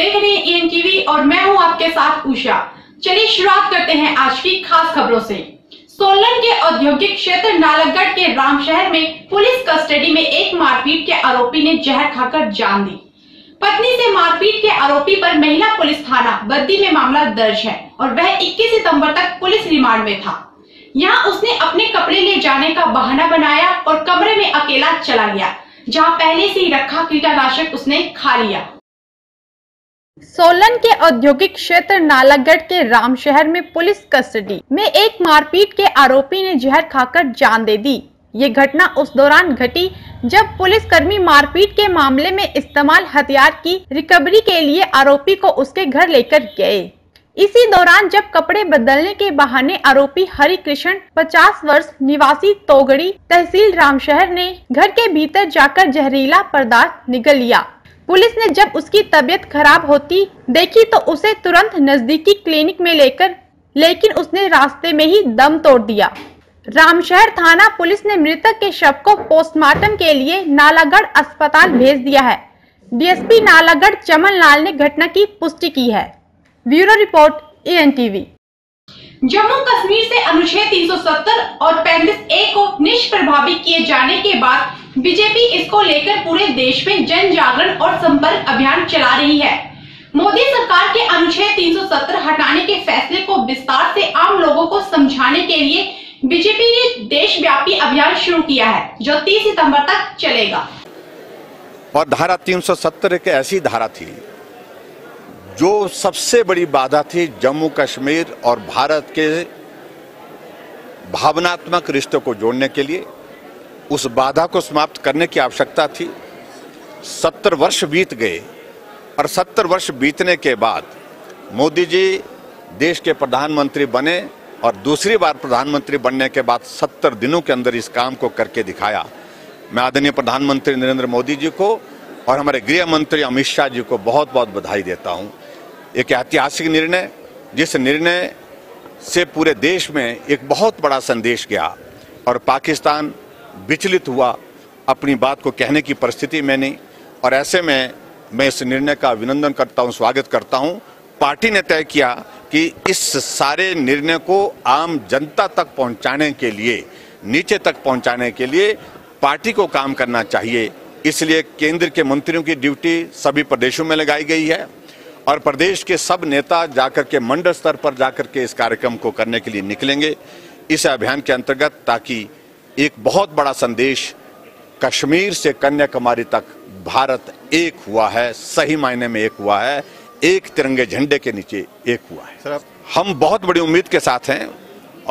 देख रहे हैं एन टीवी और मैं हूँ आपके साथ उषा। चलिए शुरुआत करते हैं आज की खास खबरों से। सोलन के औद्योगिक क्षेत्र नालागढ़ के रामशहर में पुलिस कस्टडी में एक मारपीट के आरोपी ने जहर खाकर जान दी। पत्नी से मारपीट के आरोपी पर महिला पुलिस थाना बद्दी में मामला दर्ज है और वह 21 सितंबर तक पुलिस रिमांड में था। यहाँ उसने अपने कपड़े ले जाने का बहाना बनाया और कमरे में अकेला चला गया, जहाँ पहले से ही रखा कीटनाशक उसने खा लिया। सोलन के औद्योगिक क्षेत्र नालागढ़ के रामशहर में पुलिस कस्टडी में एक मारपीट के आरोपी ने जहर खाकर जान दे दी। ये घटना उस दौरान घटी जब पुलिसकर्मी मारपीट के मामले में इस्तेमाल हथियार की रिकवरी के लिए आरोपी को उसके घर लेकर गए। इसी दौरान जब कपड़े बदलने के बहाने आरोपी हरि कृष्ण पचास वर्ष, निवासी तोगड़ी तहसील रामशहर ने घर के भीतर जाकर जहरीला पदार्थ निगल लिया। पुलिस ने जब उसकी तबीयत खराब होती देखी तो उसे तुरंत नजदीकी क्लिनिक में लेकर, लेकिन उसने रास्ते में ही दम तोड़ दिया। रामशहर थाना पुलिस ने मृतक के शव को पोस्टमार्टम के लिए नालागढ़ अस्पताल भेज दिया है। डीएसपी नालागढ़ चमन लाल ने घटना की पुष्टि की है। Bureau report TV. Jammu Kashmir से अनुच्छेद 370 और 35 ए को निष्प्रभावी किए जाने के बाद बीजेपी इसको लेकर पूरे देश में जन जागरण और संपर्क अभियान चला रही है। मोदी सरकार के अनुच्छेद 370 हटाने के फैसले को विस्तार से आम लोगों को समझाने के लिए बीजेपी ने देशव्यापी अभियान शुरू किया है, जो 30 सितंबर तक चलेगा। और धारा 370 एक ऐसी धारा थी जो सबसे बड़ी बाधा थी जम्मू कश्मीर और भारत के भावनात्मक रिश्तों को जोड़ने के लिए, उस बाधा को समाप्त करने की आवश्यकता थी। सत्तर वर्ष बीत गए और सत्तर वर्ष बीतने के बाद मोदी जी देश के प्रधानमंत्री बने और दूसरी बार प्रधानमंत्री बनने के बाद सत्तर दिनों के अंदर इस काम को करके दिखाया। मैं आदरणीय प्रधानमंत्री नरेंद्र मोदी जी को और हमारे गृह मंत्री अमित शाह जी को बहुत बहुत बधाई देता हूँ। एक ऐतिहासिक निर्णय, जिस निर्णय से पूरे देश में एक बहुत बड़ा संदेश गया और पाकिस्तान विचलित हुआ अपनी बात को कहने की परिस्थिति में नहीं। और ऐसे में मैं इस निर्णय का अभिनंदन करता हूँ, स्वागत करता हूँ। पार्टी ने तय किया कि इस सारे निर्णय को आम जनता तक पहुँचाने के लिए, नीचे तक पहुँचाने के लिए पार्टी को काम करना चाहिए। इसलिए केंद्र के मंत्रियों की ड्यूटी सभी प्रदेशों में लगाई गई है। और प्रदेश के सब नेता जाकर के मंडल स्तर पर जाकर के इस कार्यक्रम को करने के लिए निकलेंगे इस अभियान के अंतर्गत ताकि एक बहुत बड़ा संदेश कश्मीर से कन्याकुमारी तक भारत एक हुआ है सही मायने में एक हुआ है एक तिरंगे झंडे के नीचे एक हुआ है। सर हम बहुत बड़ी उम्मीद के साथ हैं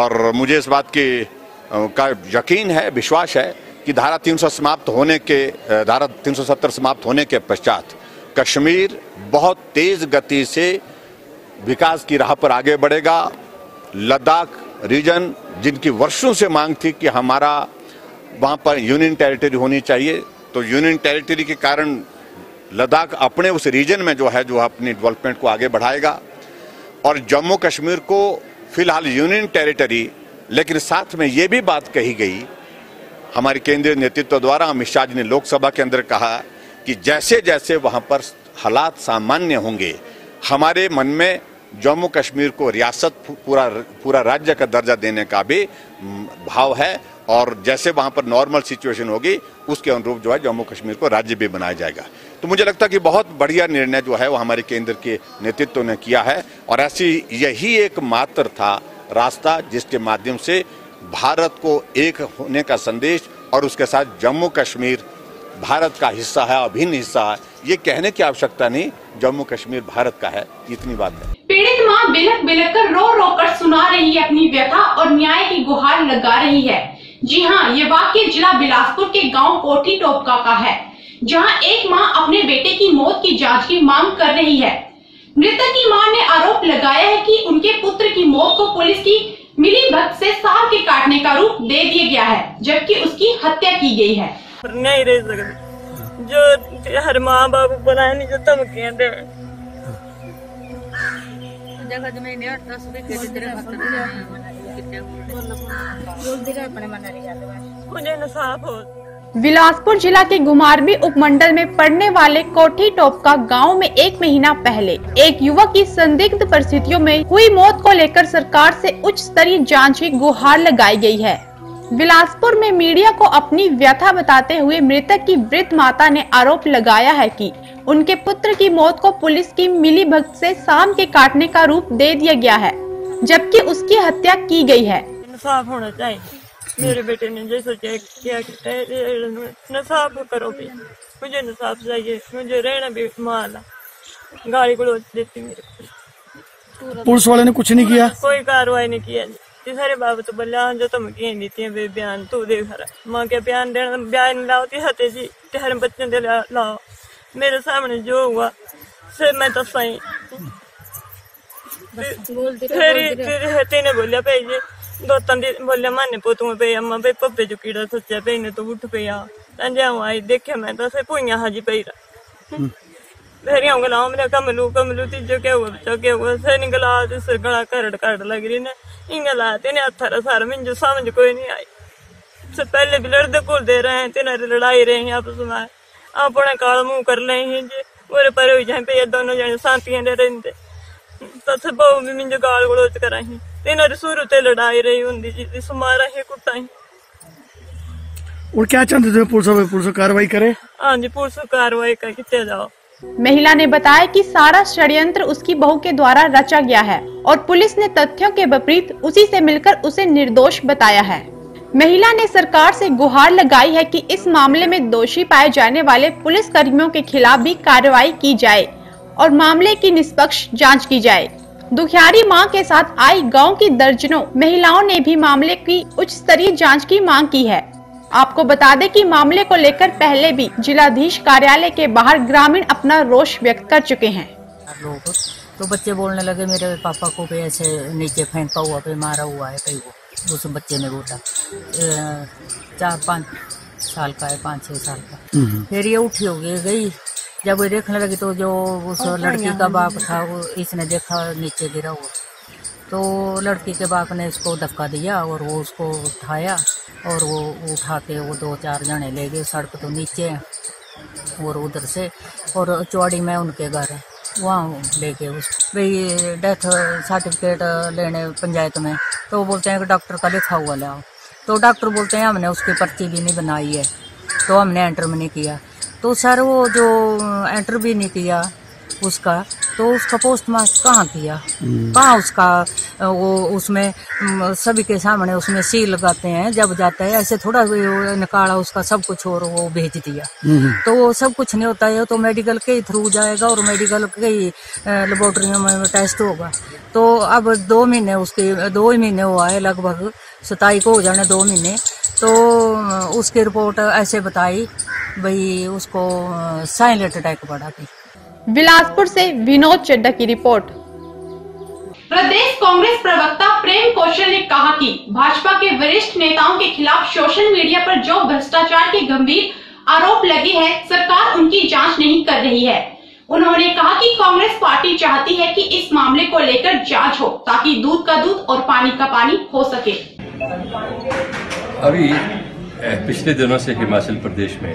और मुझे इस बात की का यकीन है विश्वास है कि धारा 300 समाप्त होने के धारा 370 समाप्त होने के पश्चात कश्मीर बहुत तेज गति से विकास की राह पर आगे बढ़ेगा। लद्दाख रीजन जिनकी वर्षों से मांग थी कि हमारा वहाँ पर यूनियन टेरिटरी होनी चाहिए तो यूनियन टेरिटरी के कारण लद्दाख अपने उस रीजन में जो है, जो अपनी डेवलपमेंट को आगे बढ़ाएगा। और जम्मू कश्मीर को फ़िलहाल यूनियन टेरिटरी लेकिन साथ में ये भी बात कही गई, हमारे केंद्रीय नेतृत्व द्वारा अमित शाह जी ने लोकसभा के अंदर कहा कि जैसे जैसे वहाँ पर हालात सामान्य होंगे, हमारे मन में जम्मू कश्मीर को रियासत पूरा पूरा राज्य का दर्जा देने का भी भाव है और जैसे वहाँ पर नॉर्मल सिचुएशन होगी, उसके अनुरूप जो है जम्मू कश्मीर को राज्य भी बनाया जाएगा। तो मुझे लगता है कि बहुत बढ़िया निर्णय जो है वो हमारे केंद्र के नेतृत्व ने किया है और ऐसी यही एक मात्र था रास्ता जिसके माध्यम से भारत को एक होने का संदेश और उसके साथ जम्मू कश्मीर भारत का हिस्सा है, अभिन्न हिस्सा है, ये कहने की आवश्यकता नहीं, जम्मू कश्मीर भारत का है, इतनी बात है। पीड़ित माँ बिलक बिलक कर रो रो कर सुना रही है अपनी व्यथा और न्याय की गुहार लगा रही है। जी हाँ ये वाक्य जिला बिलासपुर के गाँव कोठी टोपका का है, जहाँ एक माँ अपने बेटे की मौत की जाँच की मांग कर रही है। मृतक की माँ ने आरोप लगाया है कि उनके पुत्र की मौत को पुलिस की मिली भक्त से सार के काटने का रूप दे दिया गया है, जबकि उसकी हत्या की गई है। नहीं रह सकते जो हर माँ बाप बनाए नहीं जो धमकियाँ दे। के मुझे इंसाफ हो। बिलासपुर जिला के घुमारवी उपमंडल में पड़ने वाले कोठी टोपका गाँव में एक महीना पहले एक युवक की संदिग्ध परिस्थितियों में हुई मौत को लेकर सरकार से उच्च स्तरीय जाँच की गुहार लगाई गई है। बिलासपुर में मीडिया को अपनी व्यथा बताते हुए मृतक की वृद्ध माता ने आरोप लगाया है कि उनके पुत्र की मौत को पुलिस की मिली भक्त से शाम के काटने का रूप दे दिया गया है जबकि उसकी हत्या की गई है। इंसाफ होना चाहिए। मेरे बेटे ने जैसे किया इंसाफ करो भी। मुझे इंसाफ चाहिए मुझे रहना भी माला गाली गलोच देती मेरे पुलिस वाले ने कुछ नहीं किया? कोई कार्रवाई नहीं किया। ते सारे जो तुम दी है वे बयान तू देख रहा माँ के बयान देना बयान लाओ ती हते जी ते हर बच्चे दे ला- लाओ। मेरे सामने जो हुआ से मैं तो सही। तेरी तेरे हते ने बोलिया भाई जी दो दी बोलिया माने पोतू पे अम्मा पे पप्पे जो कीड़ा सोचा पे ने तो उठ पे आ। तंजे आई देखे मैं तो से पुइया हाजी पे फेरी आऊँगा लाओ मेरा कमलू कमलू तीजो क्या हुआ बच्चा क्या हुआ से निकला ते से गला करड़ करड़ लग रही ने इंगा लाते ने हथारा सारा मिंजो समझ कोई नहीं आई से पहले भी लड़ते घुलते रहे हैं तेना लड़ाई रहे हैं आपस में अपने काल मुँह कर ले हैं जे ओरे पर हो जाए पे ये दोनों जने शांतियाँ दे रहंदे तो से बहु भी मिंजो गाल गलोच कराही तेना शुरू ते लड़ाई रही हुंदी जी ही कुटाई और क्या चाहते थे पुलिस पुलिस कार्रवाई करे हाँ जी पुलिस कार्रवाई का किते जाओ महिला ने बताया कि सारा षड्यंत्र उसकी बहू के द्वारा रचा गया है और पुलिस ने तथ्यों के विपरीत उसी से मिलकर उसे निर्दोष बताया है। महिला ने सरकार से गुहार लगाई है कि इस मामले में दोषी पाए जाने वाले पुलिस कर्मियों के खिलाफ भी कार्रवाई की जाए और मामले की निष्पक्ष जाँच की जाए। दुखियारी माँ के साथ आई गाँव की दर्जनों महिलाओं ने भी मामले की उच्च स्तरीय जाँच की मांग की है। आपको बता दें कि मामले को लेकर पहले भी जिलाधीश कार्यालय के बाहर ग्रामीण अपना रोष व्यक्त कर चुके हैं। लोग तो बच्चे बोलने लगे मेरे पापा को भी ऐसे नीचे फेंका हुआ पे मारा हुआ है कहीं वो। उस बच्चे ने बोला चार पाँच साल का है पाँच छः साल का। फिर ये उठी हो गई। गई जब वो देखने लगी तो जो उस लड़की का बाप था वो इसने देखा नीचे गिरा हुआ। तो लड़की के बाप ने इसको धक्का दिया और वो उसको उठाया। और वो उठा के वो दो चार जने ले गए सड़क तो नीचे और उधर से। और चौड़ी में उनके घर है, वहाँ लेके उस भाई डेथ सर्टिफिकेट लेने पंचायत में। तो बोलते हैं कि डॉक्टर का लिखा हुआ लाओ तो डॉक्टर बोलते हैं, हमने उसकी पर्ची भी नहीं बनाई है। तो हमने एंटर भी नहीं किया। तो सर, वो जो एंटर भी नहीं किया, उसका तो उसका पोस्टमार्टम कहाँ किया? कहाँ उसका वो उसमें सभी के सामने उसमें सील लगाते हैं जब जाता है ऐसे थोड़ा वो निकाला उसका सब कुछ और वो भेज दिया। तो वो सब कुछ नहीं होता है तो मेडिकल के थ्रू जाएगा और मेडिकल के ही लेबोरेटरियों में टेस्ट होगा। तो अब दो महीने उसके दो ही महीने हुआ है लगभग सताई को हो जाने दो महीने। तो उसकी रिपोर्ट ऐसे बताई भाई उसको साइलेंट अटैक पड़ा थी बिलासपुर से विनोद चड्डा की रिपोर्ट। प्रदेश कांग्रेस प्रवक्ता प्रेम कौशल ने कहा कि भाजपा के वरिष्ठ नेताओं के खिलाफ सोशल मीडिया पर जो भ्रष्टाचार के गंभीर आरोप लगे हैं सरकार उनकी जाँच नहीं कर रही है। उन्होंने कहा कि कांग्रेस पार्टी चाहती है कि इस मामले को लेकर जाँच हो ताकि दूध का दूध और पानी का पानी हो सके। अभी पिछले दिनों से हिमाचल प्रदेश में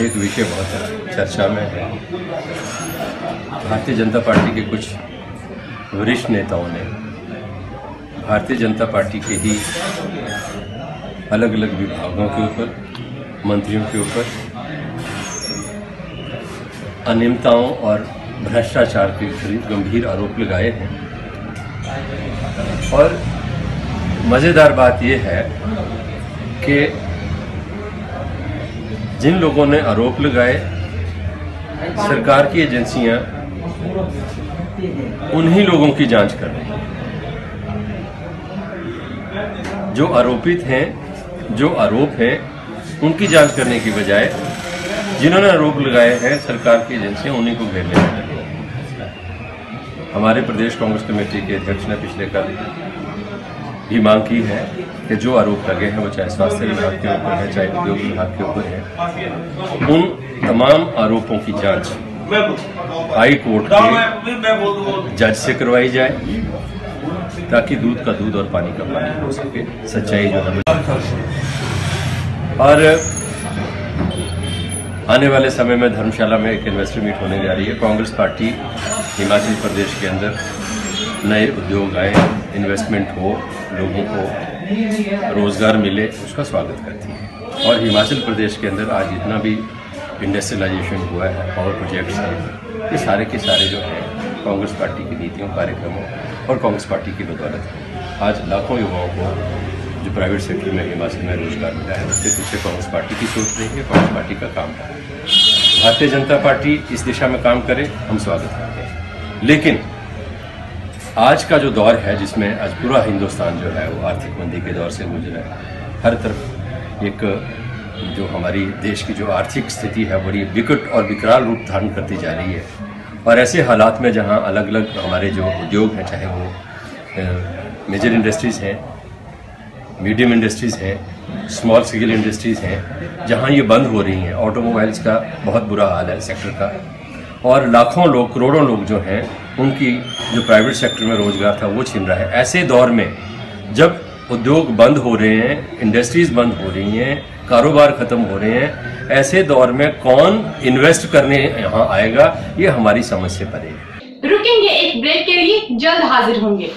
एक विषय बहुत चर्चा में है भारतीय जनता पार्टी के कुछ वरिष्ठ नेताओं ने भारतीय जनता पार्टी के ही अलग अलग विभागों के ऊपर, मंत्रियों के ऊपर अनियमताओं और भ्रष्टाचार के गंभीर आरोप लगाए हैं। और मज़ेदार बात यह है कि जिन लोगों ने आरोप लगाए, सरकार की एजेंसियाँ, उन्हीं लोगों की जाँच कर रही हैं। जो आरोपित हैं, जो आरोप हैं, उनकी जाँच करने की बजाय, जिन्होंने आरोप लगाए हैं, सरकार की एजेंसियाँ उन्हीं को घेरने में हमारे प्रदेश कांग्रेस कमेटी के अध्यक्ष ने पिछले कल भी मांग की है कि जो आरोप लगे हैं, वो चाहे स्वास्थ्य विभाग के ऊपर है, चाहे उद्योग विभाग के ऊपर है, उन तमाम आरोपों की जाँच हाई कोर्ट के जज से करवाई जाए, ताकि दूध का दूध और पानी का पानी हो सके, सच्चाई जो है और आने वाले समय में धर्मशाला में एक इन्वेस्टर मीट होने जा रही है। कांग्रेस पार्टी हिमाचल प्रदेश के अंदर नए उद्योग आए इन्वेस्टमेंट हो, लोगों को रोज़गार मिले, उसका स्वागत करती है। और हिमाचल प्रदेश के अंदर आज जितना भी इंडस्ट्रियलाइजेशन हुआ है पावर प्रोजेक्ट्स हैं, ये सारे के सारे जो हैं, कांग्रेस पार्टी की नीतियों, कार्यक्रमों और कांग्रेस पार्टी की बदौलत है। आज लाखों युवाओं को जो प्राइवेट सेक्टर में, हिमाचल में रोज़गार मिला है, उसके पीछे कांग्रेस पार्टी की सोच रही है, कांग्रेस पार्टी का काम है। भारतीय जनता पार्टी इस दिशा में काम करे, हम स्वागत करते हैं। लेकिन आज का जो दौर है, जिसमें आज पूरा हिंदुस्तान जो है, वो आर्थिक मंदी के दौर से गुजरा है। हर तरफ़ एक, जो हमारी देश की जो आर्थिक स्थिति है, बड़ी विकट और विकराल रूप धारण करती जा रही है। और ऐसे हालात में जहाँ अलग अलग हमारे जो उद्योग हैं, चाहे वो मेजर इंडस्ट्रीज़ हैं मीडियम इंडस्ट्रीज़ हैं स्मॉल स्केल इंडस्ट्रीज़ हैं, जहाँ ये बंद हो रही हैं। ऑटोमोबाइल्स का बहुत बुरा हाल है सेक्टर का। और लाखों लोग, करोड़ों लोग जो हैं उनकी जो प्राइवेट सेक्टर में रोज़गार था, वो छिन रहा है। ऐसे दौर में जब उद्योग बंद हो रहे हैं इंडस्ट्रीज़ बंद हो रही हैं, कारोबार खत्म हो रहे हैं, ऐसे दौर में कौन इन्वेस्ट करने यहाँ आएगा, ये हमारी समझ से परे रुकेंगे एक ब्रेक के लिए, जल्द हाजिर होंगे।